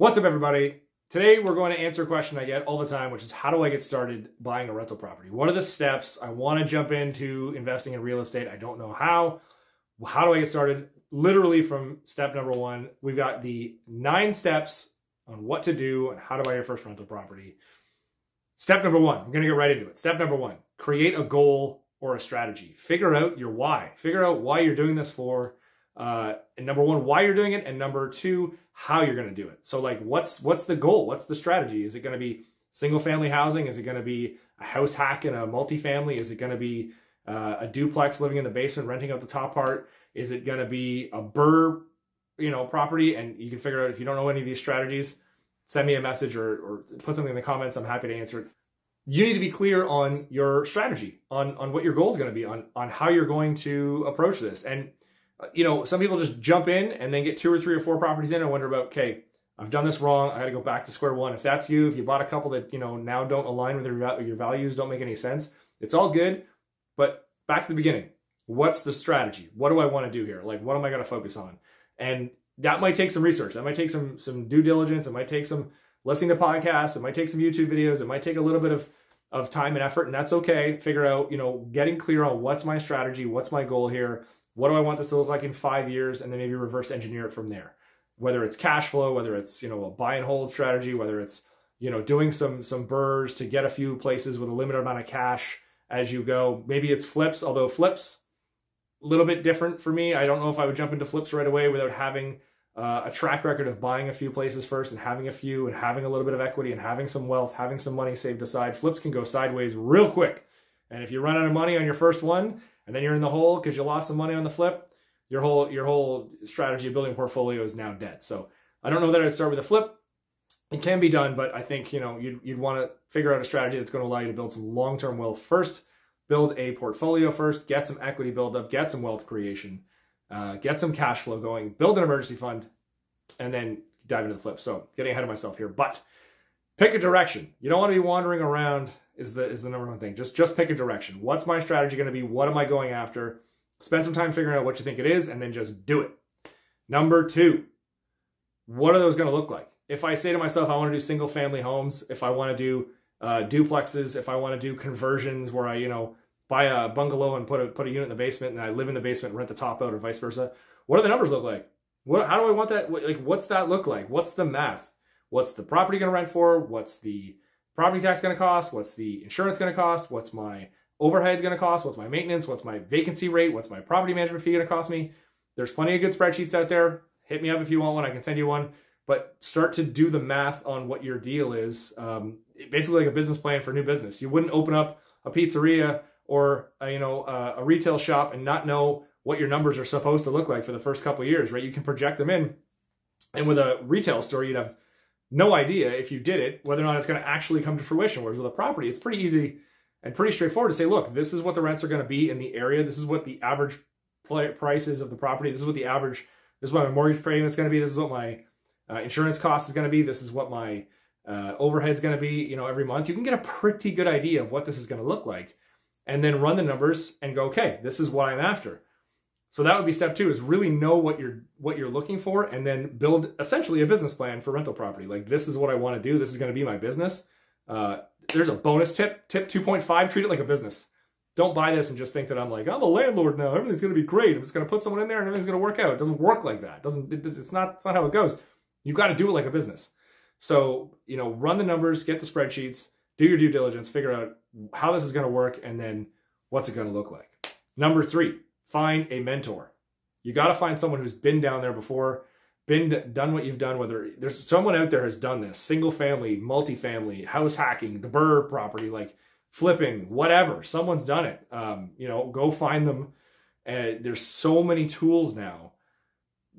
What's up, everybody? Today, we're going to answer a question I get all the time, which is how do I get started buying a rental property? What are the steps? I want to jump into investing in real estate. I don't know how. How do I get started? Literally, from step number one, we've got the nine steps on what to do and how to buy your first rental property. Step number one, I'm going to get right into it. Step number one, create a goal or a strategy. Figure out your why. Figure out why you're doing this for. Uh, and number one, why you're doing it, and number two, how you're going to do it. So, like, what's what's the goal? What's the strategy? Is it going to be single family housing? Is it going to be a house hack in a multifamily? Is it going to be uh, a duplex living in the basement, renting out the top part? Is it going to be a BRRRR, you know, property? And you can figure out if you don't know any of these strategies, send me a message or, or put something in the comments. I'm happy to answer it you need to be clear on your strategy, on on what your goal is going to be, on on how you're going to approach this. And you know, some people just jump in and then get two or three or four properties in and wonder about, okay, I've done this wrong. I got to go back to square one. If that's you, if you bought a couple that you know now don't align with your your values, don't make any sense, it's all good. But back to the beginning. What's the strategy? What do I want to do here? Like, what am I going to focus on? And that might take some research. That might take some some due diligence. It might take some listening to podcasts. It might take some YouTube videos. It might take a little bit of of time and effort, and that's okay. Figure out, you know, getting clear on what's my strategy, what's my goal here, what do I want this to look like in five years, and then maybe reverse engineer it from there. Whether it's cash flow, whether it's you know a buy and hold strategy, whether it's you know doing some some BRRRRs to get a few places with a limited amount of cash as you go. Maybe it's flips, although flips a little bit different for me. I don't know if I would jump into flips right away without having uh, a track record of buying a few places first and having a few and having a little bit of equity and having some wealth, having some money saved aside. Flips can go sideways real quick. And if you run out of money on your first one and then you're in the hole because you lost some money on the flip, your whole your whole strategy of building portfolio is now dead. So I don't know that I'd start with a flip. It can be done, but I think you know you'd, you'd want to figure out a strategy that's going to allow you to build some long-term wealth first. Build a portfolio first, get some equity buildup, get some wealth creation, uh, get some cash flow going, build an emergency fund, and then dive into the flip. So getting ahead of myself here, but pick a direction. You don't want to be wandering around is the is the number one thing. Just just pick a direction. What's my strategy going to be? What am I going after? Spend some time figuring out what you think it is, and then just do it. Number two, what are those going to look like? If I say to myself, I want to do single family homes, if I want to do uh, duplexes, if I want to do conversions where I, you know, buy a bungalow and put a put a unit in the basement and I live in the basement rent the top out or vice versa. What do the numbers look like? What how do I want that like what's that look like? What's the math? What's the property going to rent for? What's the property tax going to cost? What's the insurance going to cost? What's my overhead going to cost? What's my maintenance? What's my vacancy rate? What's my property management fee going to cost me? There's plenty of good spreadsheets out there. Hit me up if you want one. I can send you one. But start to do the math on what your deal is. Um, basically, like a business plan for a new business. You wouldn't open up a pizzeria or a, you know uh, a retail shop and not know what your numbers are supposed to look like for the first couple years, right? You can project them in, and with a retail store, you'd have no idea if you did it whether or not it's going to actually come to fruition. Whereas with a property, it's pretty easy and pretty straightforward to say, look, this is what the rents are going to be in the area. This is what the average prices of the property. This is what the average. This is what my mortgage payment is going to be. This is what my uh, insurance cost is going to be. This is what my uh, overhead is going to be. You know, every month you can get a pretty good idea of what this is going to look like and then run the numbers and go, okay, this is what I'm after. So that would be step two is really know what you're what you're looking for and then build essentially a business plan for rental property. Like this is what I want to do. This is going to be my business. Uh, there's a bonus tip, tip 2.5, treat it like a business. Don't buy this and just think that I'm like, I'm a landlord now. Everything's going to be great. I'm just going to put someone in there and everything's going to work out. It doesn't work like that. It doesn't, it, it's not, it's not how it goes. You've got to do it like a business. So, you know, run the numbers, get the spreadsheets, do your due diligence, figure out how this is going to work, and then what's it going to look like. Number three, find a mentor. You got to find someone who's been down there before, been done what you've done. Whether there's someone out there has done this, single family, multifamily, house hacking, the BRRRR property, like flipping, whatever. Someone's done it. Um, you know, go find them. And there's so many tools now,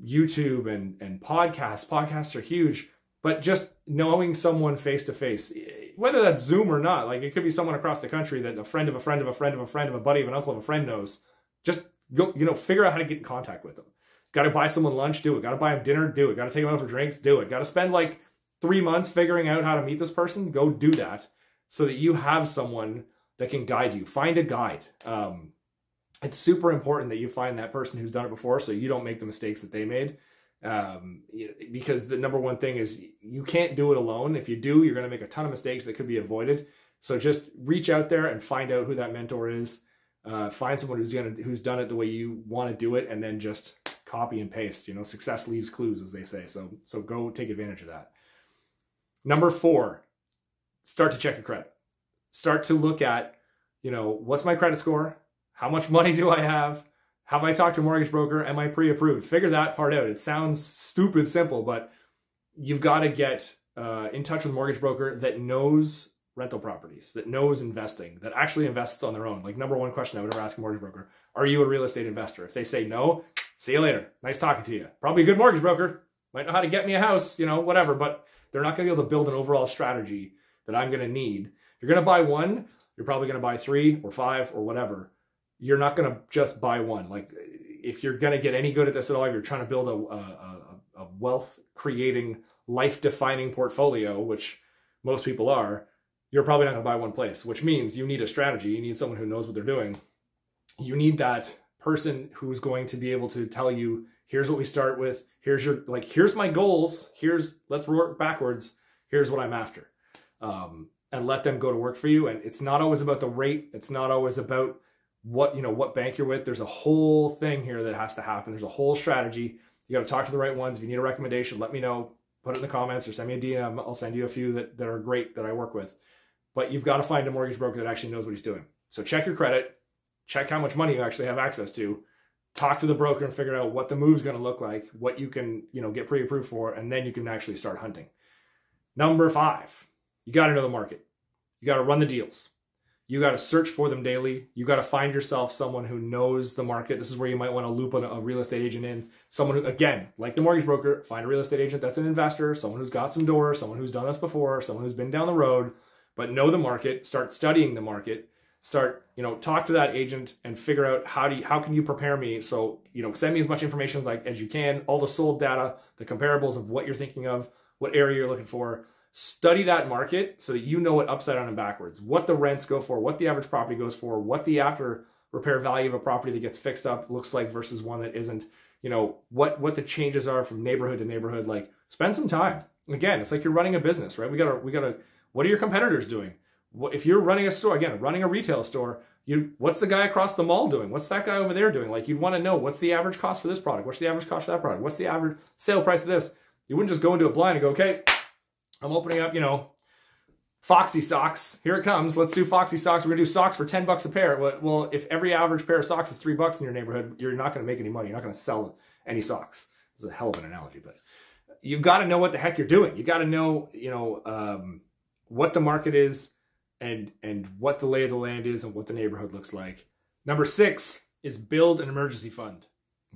YouTube and and podcasts. Podcasts are huge, but just knowing someone face to face, whether that's Zoom or not, like it could be someone across the country that a friend of a friend of a friend of a friend of a buddy of an uncle of a friend knows. Just go, you know, figure out how to get in contact with them. Got to buy someone lunch, do it. Got to buy them dinner, do it. Got to take them out for drinks, do it. Got to spend like three months figuring out how to meet this person, go do that so that you have someone that can guide you. Find a guide. Um, it's super important that you find that person who's done it before so you don't make the mistakes that they made. Um, because the number one thing is you can't do it alone. If you do, you're going to make a ton of mistakes that could be avoided. So just reach out there and find out who that mentor is. Uh, find someone who's gonna who's done it the way you want to do it, and then just copy and paste. You know, success leaves clues, as they say. So so go take advantage of that. Number four, start to check your credit. Start to look at, you know, what's my credit score? How much money do I have? Have I talked to a mortgage broker? Am I pre-approved? Figure that part out. It sounds stupid simple, but you've got to get uh, in touch with mortgage broker that knows rental properties, that knows investing, that actually invests on their own. Like number one question I would ever ask a mortgage broker, are you a real estate investor? If they say no, see you later. Nice talking to you. Probably a good mortgage broker. Might know how to get me a house, you know, whatever, but they're not going to be able to build an overall strategy that I'm going to need. If you're going to buy one, you're probably going to buy three or five or whatever. You're not going to just buy one. Like if you're going to get any good at this at all, you're trying to build a, a, a wealth creating, life defining portfolio, which most people are, you're probably not going to buy one place, which means you need a strategy. You need someone who knows what they're doing. You need that person who's going to be able to tell you, here's what we start with. Here's your, like, here's my goals. Here's, let's work backwards. Here's what I'm after. Um, and let them go to work for you. And it's not always about the rate. It's not always about what, you know, what bank you're with. There's a whole thing here that has to happen. There's a whole strategy. You got to talk to the right ones. If you need a recommendation, let me know. Put it in the comments or send me a DM. I'll send you a few that, that are great that I work with but you've got to find a mortgage broker that actually knows what he's doing. So check your credit, check how much money you actually have access to, talk to the broker and figure out what the move's going to look like, what you can, you know, get pre-approved for, and then you can actually start hunting. Number five, you got to know the market. You got to run the deals. You got to search for them daily. You got to find yourself someone who knows the market. This is where you might want to loop a, a real estate agent in. Someone who, again, like the mortgage broker, find a real estate agent that's an investor, someone who's got some doors, someone who's done this before, someone who's been down the road, but know the market, start studying the market, start, you know, talk to that agent and figure out how do you, how can you prepare me? So, you know, send me as much information as like as you can, all the sold data, the comparables of what you're thinking of, what area you're looking for. Study that market so that you know what upside on and backwards, what the rents go for, what the average property goes for, what the after repair value of a property that gets fixed up looks like versus one that isn't, you know, what what the changes are from neighborhood to neighborhood. Like spend some time. Again, it's like you're running a business, right? We gotta we gotta what are your competitors doing? If you're running a store, again, running a retail store, you what's the guy across the mall doing? What's that guy over there doing? Like you'd want to know what's the average cost for this product? What's the average cost for that product? What's the average sale price of this? You wouldn't just go into a blind and go, okay, I'm opening up, you know, Foxy socks. Here it comes. Let's do Foxy socks. We're gonna do socks for 10 bucks a pair. Well, if every average pair of socks is three bucks in your neighborhood, you're not gonna make any money. You're not gonna sell any socks. It's a hell of an analogy, but you've got to know what the heck you're doing. You got to know, you know, um, what the market is and and what the lay of the land is and what the neighborhood looks like. Number six is build an emergency fund.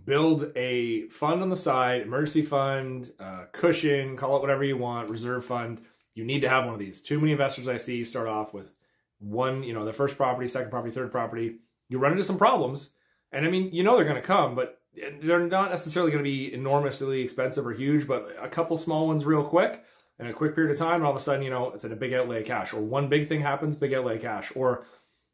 Build a fund on the side, emergency fund, uh, cushion, call it whatever you want, reserve fund. You need to have one of these. Too many investors I see start off with one, you know, the first property, second property, third property. You run into some problems, and I mean, you know they're going to come, but they're not necessarily going to be enormously expensive or huge, but a couple small ones real quick in a quick period of time, and all of a sudden, you know, it's in a big outlay of cash. Or one big thing happens, big outlay of cash. Or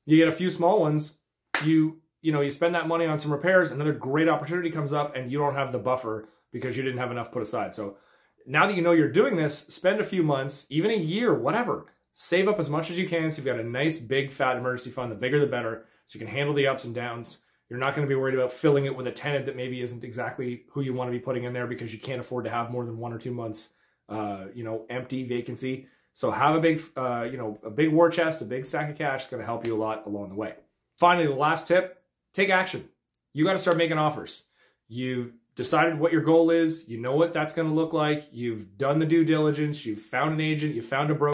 you get a few small ones, you you know, you spend that money on some repairs, another great opportunity comes up, and you don't have the buffer because you didn't have enough put aside. So now that you know you're doing this, spend a few months, even a year, whatever. Save up as much as you can so you've got a nice big fat emergency fund. The bigger the better, so you can handle the ups and downs. You're not going to be worried about filling it with a tenant that maybe isn't exactly who you want to be putting in there because you can't afford to have more than one or two months uh, you know, empty vacancy. So have a big, uh, you know, a big war chest, a big stack of cash is going to help you a lot along the way. Finally, the last tip, take action. You got to start making offers. You've decided what your goal is. You know what that's going to look like. You've done the due diligence. You've found an agent. You found a broker.